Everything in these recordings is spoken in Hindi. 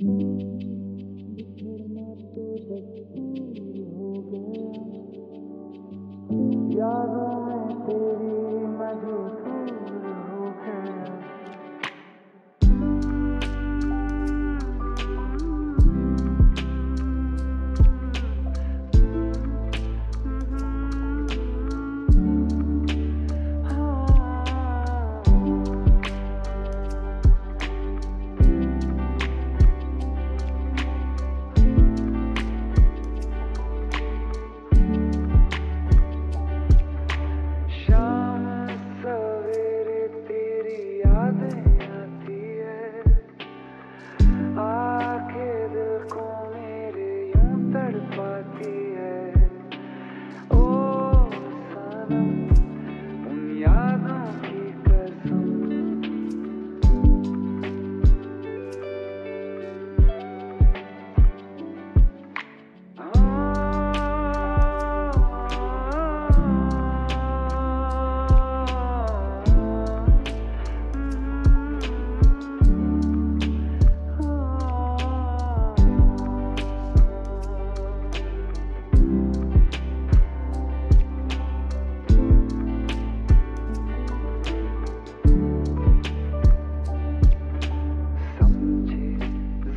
बिछड़ना हो गया। यारों में तेरी मधुर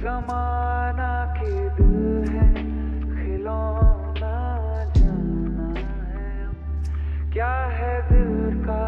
जमाना के दिल है खिलौना जाना है। क्या है दिल का